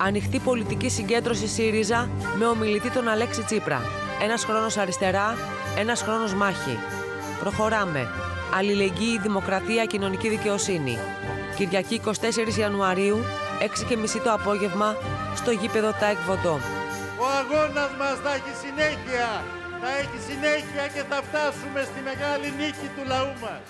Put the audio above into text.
Ανοιχτή πολιτική συγκέντρωση ΣΥΡΙΖΑ με ομιλητή τον Αλέξη Τσίπρα. Ένας χρόνος αριστερά, ένας χρόνος μάχη. Προχωράμε. Αλληλεγγύη, δημοκρατία, κοινωνική δικαιοσύνη. Κυριακή 24 Ιανουαρίου, 6.30 το απόγευμα, στο γήπεδο ΤΑΕΚ Βοντό. Ο αγώνας μας θα έχει συνέχεια. Θα έχει συνέχεια και θα φτάσουμε στη μεγάλη νίκη του λαού μας.